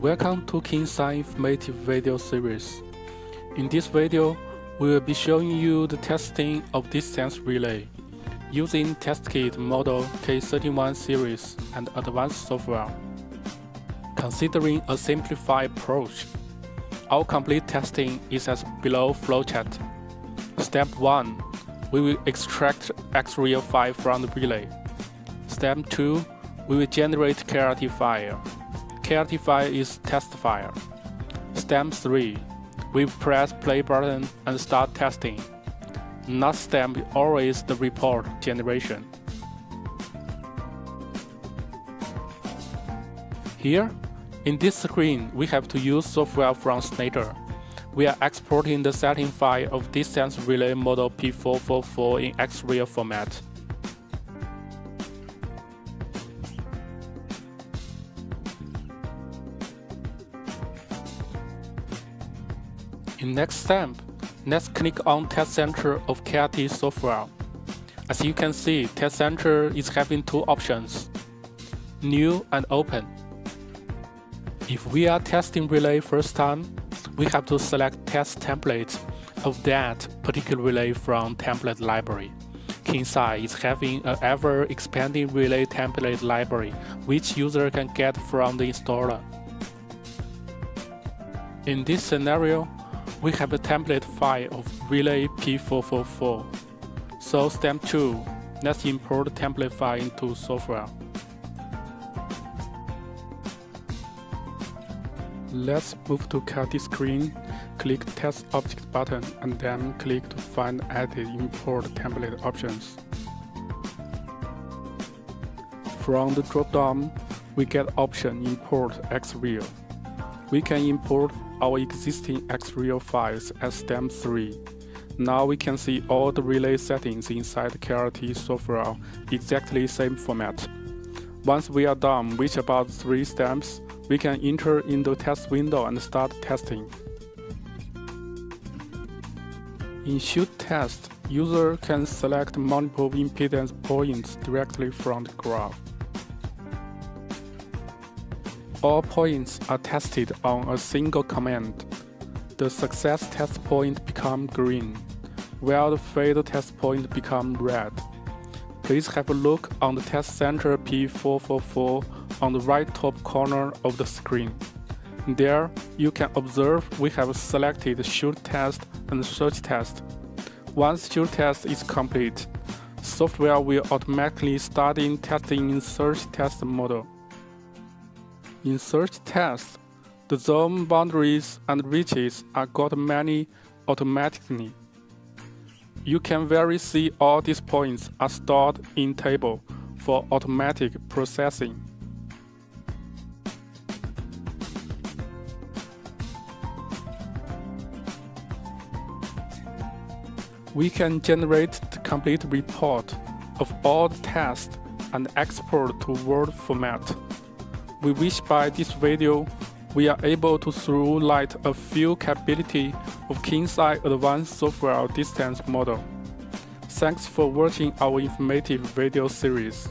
Welcome to Kingsine Informative Video Series. In this video, we will be showing you the testing of distance relay using TestKit Model K31 series and advanced software. Considering a simplified approach, our complete testing is as below flowchart. Step 1. We will extract XRIO file from the relay. Step 2 we will generate KRT file. File is test. Step 3. We press play button and start testing. Next step always the report generation. Here, in this screen, we have to use software from Schneider. We are exporting the setting file of distance relay model P444 in XRIO format. In next step, let's click on Test Center of KRT software. As you can see, Test Center is having two options, New and Open. If we are testing relay first time, we have to select test template of that particular relay from template library. Kingsine is having an ever-expanding relay template library, which user can get from the installer. In this scenario, we have a template file of relay P444. So step 2, let's import template file into software. Let's move to KRT screen, click Test Object button, and then click to find Edit Import Template options. From the drop-down, we get option Import XRIO. We can import our existing XRIO files as step 3. Now we can see all the relay settings inside KRT software exactly same format. Once we are done with about 3 steps, we can enter in the test window and start testing. In shoot test, user can select multiple impedance points directly from the graph. All points are tested on a single command. The success test point become green, while the failed test point become red. Please have a look on the test center P444 on the right top corner of the screen. There, you can observe we have selected shoot test and search test. Once shoot test is complete, software will automatically start in testing in search test model. In search tests, the zone boundaries and reaches are got many automatically. You can very see all these points are stored in table for automatic processing. We can generate the complete report of all the tests and export to Word format. We wish by this video we are able to throw light a few capability of Kingsine Advanced Software Distance Model. Thanks for watching our informative video series.